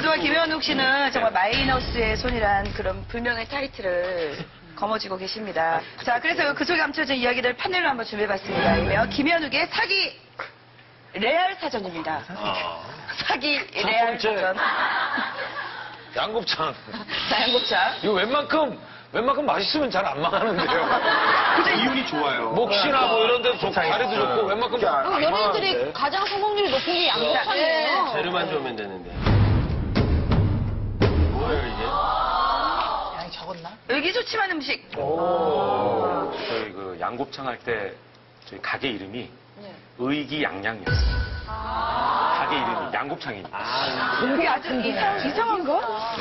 그동안 김현욱 씨는 정말 마이너스의 손이란 그런 불명의 타이틀을 거머쥐고 계십니다. 자, 그래서 그 속에 감춰진 이야기들 판넬로 한번 준비해봤습니다. 이면 김현욱의 사기 레알 사전입니다. 사기 레알 번째. 사전. 양곱창. 자, 양곱창. 이거 웬만큼, 웬만큼 맛있으면 잘 안 망하는데요. 기운이 좋아요. 목시나 뭐 이런 데도 좋고, 다리도 좋고, 웬만큼. 그리고 안 연예인들이. 가장 성공률이 높은 게 양복창이에요. 재료만 좋으면 되는 의기소침한 음식. 저희 그 양곱창 할 때 저희 가게 이름이 의기양양이었어요. 가게 이름이 양곱창이니까. 그게 아주 이상, 이상한가?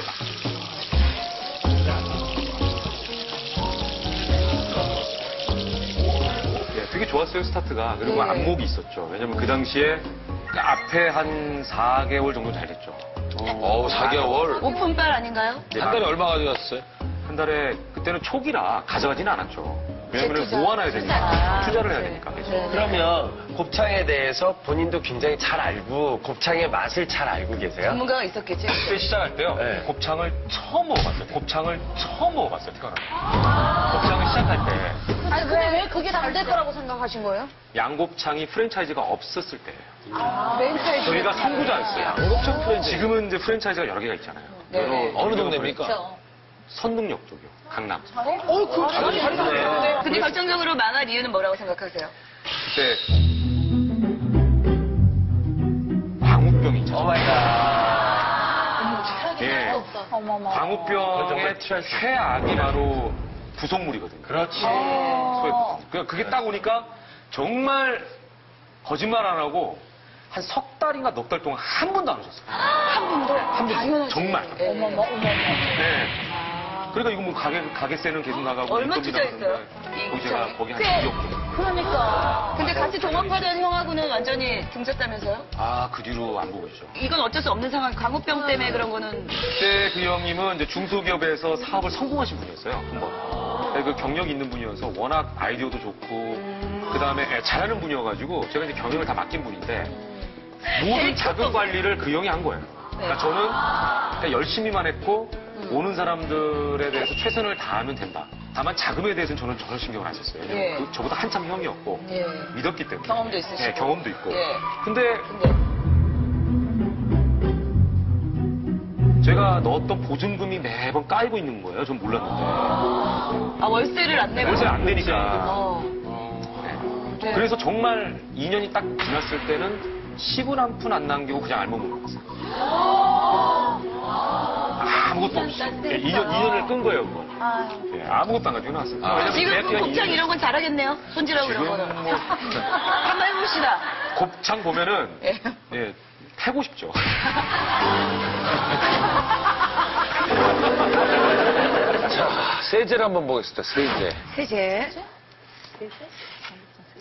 네, 되게 좋았어요, 스타트가. 그리고 네. 안목이 있었죠. 왜냐면 그 당시에 그 앞에 한 4개월 정도 잘 됐죠. 어우, 4개월. 오픈빨 아닌가요? 이제 한 달에 얼마 가져갔어요? 한 달에 그때는 초기라 가져가지는 않았죠. 왜냐면 투자, 모아놔야 투자. 되니까. 투자를 해야 네. 되니까. 그죠? 네. 그러면 곱창에 대해서 본인도 굉장히 잘 알고 곱창의 맛을 잘 알고 계세요? 전문가가 있었겠지. 그때 시작할 때요. 네. 곱창을 처음 먹어봤어요. 곱창을 처음 먹어봤어요. 태어나. 곱창을 시작할 때 아니, 근데 왜 그게 잘 될 거라고 생각하신 거예요? 양곱창이 프랜차이즈가 없었을 때예요. 멘탈. 저희가 선구자였어요. 지금은 이제 프랜차이즈가 여러 개가 있잖아요. 네. 여러 어느 동네입니까? 선릉역 쪽이요. 강남. 근데 결정적으로 망한 이유는 뭐라고 생각하세요? 그때 광우병이 있잖아요. oh my god. 예. 광우병의 최악이 바로 부속물이거든요. 그렇지. 소에 그 그게 딱 오니까 정말 거짓말 안 하고 한 석 달인가 넉 달 동안 한 번도 안 오셨어요. 한 번도? 한 번도. 정말. 어머머, 어머머. 네. 그러니까 이거 뭐 가게, 가게세는 계속 나가고. 얼마 인건비나 투자했어요? 거기 제가? 거기 한 꽤. 2억. 그러니까. 근데 같이 동업하던 형하고는 완전히 등졌다면서요? 아, 그 뒤로 안 보고 있죠. 이건 어쩔 수 없는 상황. 광우병 때문에 그런 거는 그때 그 형님은 이제 중소기업에서 사업을 성공하신 분이었어요. 한 번. 그 경력이 있는 분이어서 워낙 아이디어도 좋고, 그 다음에 잘하는 분이어가지고 제가 이제 경영을 다 맡긴 분인데, 모든 자금 관리를 그 형이 한 거예요. 그러니까 저는 그냥 열심히만 했고, 오는 사람들에 대해서 최선을 다하면 된다. 다만 자금에 대해서는 저는 전혀 신경을 안 썼어요. 예. 그 저보다 한참 형이었고, 예. 믿었기 때문에. 경험도 있으시고. 네, 경험도 있고. 예. 근데 근데 제가 넣었던 보증금이 매번 깔고 있는 거예요. 전 몰랐는데. 아 월세를 안 내고 월세 안 내니까. 어. 네. 네. 그래서 정말 2년이 딱 지났을 때는 10원 한푼 안 남기고 그냥 알몸을 먹었어요. 아무것도 없이. 네, 2년, 2년을 끈 거예요, 그거. 네, 아무것도 안 가지고 나왔어요. 아, 왜냐면 지금 곱창 2년. 이런 건 잘하겠네요. 손질하고 이런 지금 거는. 뭐- 한번 해봅시다. 곱창 보면은, 예. 예, 패고 싶죠. 자, 세제를 한번 보겠습니다, 세제. 세제.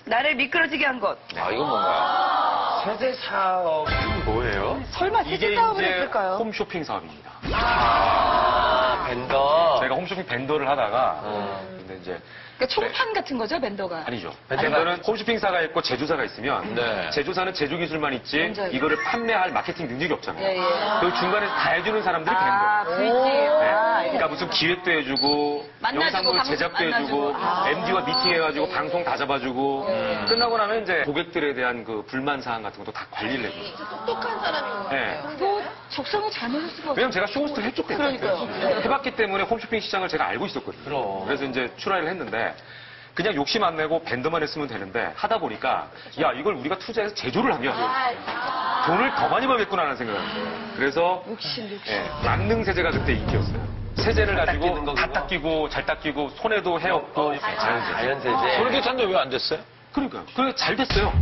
나를 미끄러지게 한 것. 아, 이건 뭔가요? 세제 사업이 뭐예요? 설마 이게 세제 사업을 이제 했을까요? 홈쇼핑 사업입니다. 아, 벤더. 제가 홈쇼핑 벤더를 하다가, 근데 이제, 그러니까 총판 같은 거죠, 벤더가. 아니죠. 벤더가- 벤더는 홈쇼핑사가 있고 제조사가 있으면 네. 제조사는 제조 기술만 있지 먼저 이거를 판매할 마케팅 능력이 없잖아요. 예, 예. 그 중간에서 다 해주는 사람들이 아, 벤더. 네. 아, 그러니까 무슨 기획도 해주고 만나주고, 영상물 방송 제작도 해주고 만나주고. 아. MD와 미팅해가지고 예. 방송 다 잡아주고 예. 끝나고 나면 이제 고객들에 대한 그 불만 사항 같은 것도 다 관리를 해줘요. 똑똑한 사람인 것 네. 뭐, 적성을 잘 맞았을 것 같아요. 왜냐면 제가 쇼호스트를 했었기 때문에 그러니까요. 해봤기 때문에 홈쇼핑 시장을 제가 알고 있었거든요. 그럼. 그래서 이제 출하를 했는데 그냥 욕심 안 내고 밴드만 했으면 되는데 하다 보니까 야 이걸 우리가 투자해서 제조를 하면 돈을 더 많이 벌겠구나 하는 생각을 했어요. 그래서 욕심, 욕심. 예, 만능 세제가 그때 인기였어요. 세제를 닦이는 가지고 거 다? 닦이고 잘 닦이고 손에도 해 없고 어, 자연세제. 자연세제. 솔깃한데 왜 안 됐어요? 그러니까요. 그래 잘 됐어요.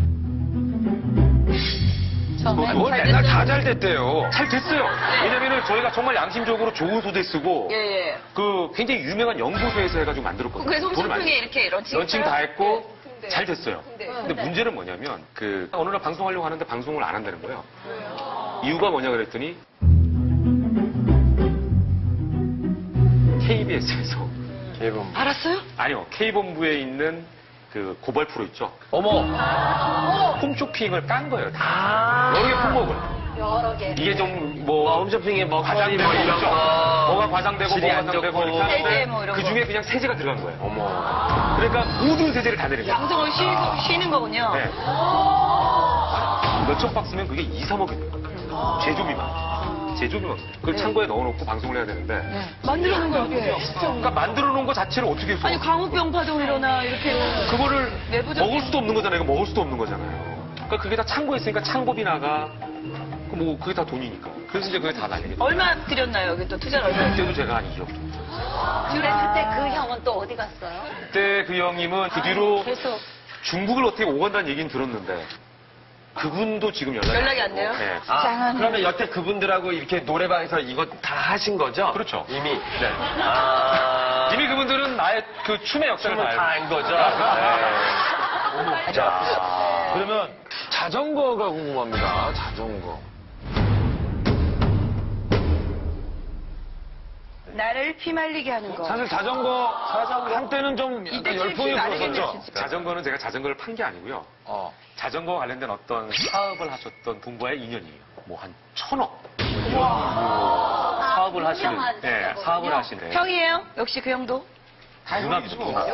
뭘 맨날 다잘 됐대요. 잘 됐어요. 왜냐면은 저희가 정말 양심적으로 좋은 소재 쓰고 예, 예. 그 굉장히 유명한 연구소에서 해가지고 만들었거든요. 그래서 돈을 많이 홈쇼핑에 이렇게 런칭. 런칭 다 했고 네. 잘 됐어요. 근데 문제는 뭐냐면 그 어느 날 방송하려고 하는데 방송을 안 한다는 거예요. 이유가 뭐냐 그랬더니 KBS에서 개봉. 알았어요? 아니요 K본부에 있는 그 고발 프로 있죠. 어머, 홈쇼핑을 깐 거예요. 다 여러 개 품목을. 여러 개. 이게 좀 뭐 홈쇼핑에 뭐 과장되고 뭐 이런 그렇죠. 거. 뭐가 과장되고 질이 뭐가 안 과장되고 좋고. 이렇게 하는데 세제 뭐 이런 그 거. 중에 그냥 세제가 들어간 거예요. 어머. 그러니까 모든 세제를 다 거예요. 양성을 쉬, 쉬는 거군요. 네. 몇천 박스면 그게 2, 3억이 돼요. 제조비만. 제조비만. 그걸 네. 창고에 넣어놓고 방송을 해야 되는데. 만들어 놓은 거 어떻게 그러니까 만들어 놓은 거 자체를 어떻게 해서. 아니, 광우병 파동 일어나, 이렇게. 그거를 내부적인- 먹을 수도 없는 거잖아요. 이거 먹을 수도 없는 거잖아요. 그러니까 그게 다 창고에 있으니까 창고비 나가. 그뭐 그게 다 돈이니까. 그래서 이제 그게 다 날리게. 얼마 드렸나요? 여기 또 투자를 얼마 그때도 제가 한 2억 정도. 그래, 그때 그 형은 또 어디 갔어요? 그때 그 형님은 그 뒤로 계속. 중국을 어떻게 오간다는 얘기는 들었는데 그분도 지금 연락이, 연락이 안 돼요? 네. 아, 그러면 여태 그분들하고 이렇게 노래방에서 이거 다 하신 거죠? 그렇죠. 이미. 네. 아. 이미 그분들은 나의 그 춤의 역사를 춤을 다 알고. 안 거죠? 네. 자. 그러면 자전거가 궁금합니다. 자전거. 나를 피말리게 하는 거. 사실 자전거, 한때는 좀 약간 열풍이 불었었죠. 자전거는 제가 자전거를 판 게 아니고요. 어. 자전거 관련된 어떤 사업을 하셨던 분과의 인연이에요. 뭐 한 천억. 뭐 사업을 하시는, 유명한 네. 사업을 하시는. 형이에요? 역시 그 형도? 누나입니다, 누나.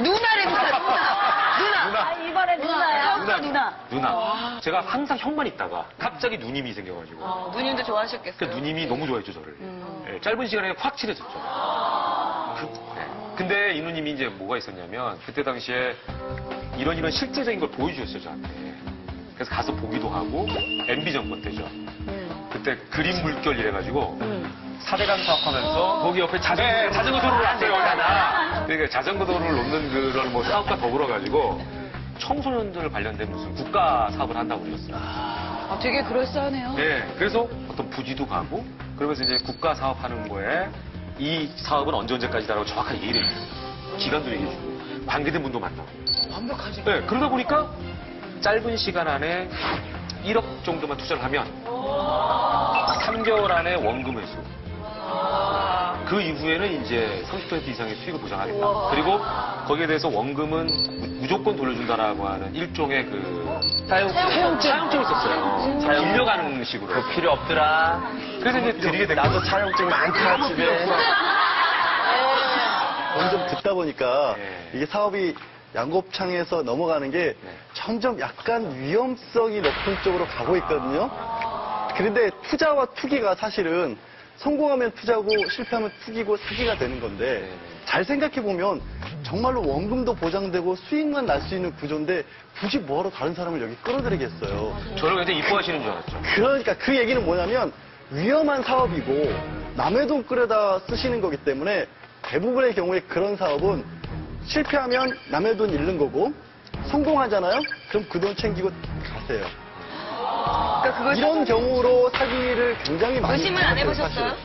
누나랍니다, 누나. 누나. 아, 이번에 누나야. 형과 누나. 누나. 제가 항상 형만 있다가 갑자기 누님이 생겨가지고. 어, 누님도 좋아하셨겠어요. 그 누님이 너무 좋아했죠, 저를. 예, 짧은 시간에 확 친해졌죠. 그, 네. 근데 이 누님이 이제 뭐가 있었냐면, 그때 당시에 이런 이런 실제적인 걸 보여주셨어요, 저한테. 그래서 가서 보기도 하고, MB 정권 때죠. 그때 그림 물결 이래가지고, 사대강 사업하면서, 거기 옆에 자전거, 네, 자전거 도로를 안 돼요, 하나. 그러니까 자전거 도로를 놓는 그런 뭐 사업과 더불어 가지고, 청소년들 관련된 무슨 국가 사업을 한다고 그랬어요. 아, 되게 그럴싸하네요. 네, 그래서 어떤 부지도 가고 그러면서 이제 국가 사업하는 거에 이 사업은 언제 언제까지다라고 정확하게 얘기를 해요. 기간도 얘기해주고 관계된 분도 만나고. 완벽하지. 네, 그러다 보니까 짧은 시간 안에 1억 정도만 투자를 하면 3개월 안에 원금 회수. 그 이후에는 이제 30% 이상의 수익을 보장하겠다. 그리고 거기에 대해서 원금은 무- 무조건 돌려준다라고 하는 일종의 그 사용증, 사용증이 있었어요. 빌려가는 식으로. 그거 필요 없더라. 그래서 이제 드리게 된 나도. 촬영증 많다, 집에. 오늘 좀 듣다 보니까 네. 이게 사업이 양곱창에서 넘어가는 게 점점 약간 위험성이 높은 쪽으로 가고 있거든요. 그런데 투자와 투기가 사실은 성공하면 투자고 실패하면 투기고 사기가 되는 건데 잘 생각해 보면 정말로 원금도 보장되고 수익만 날 수 있는 구조인데 굳이 뭐하러 다른 사람을 여기 끌어들이겠어요. 저를 굉장히 이뻐하시는 줄 알았죠. 그러니까 그 얘기는 뭐냐면 위험한 사업이고 남의 돈 끌어다 쓰시는 거기 때문에 대부분의 경우에 그런 사업은 실패하면 남의 돈 잃는 거고 성공하잖아요? 그럼 그 돈 챙기고 가세요. 그러니까 그걸 이런 경우로 사기를 굉장히 많이 의심을 안 해보셨어요? 사실.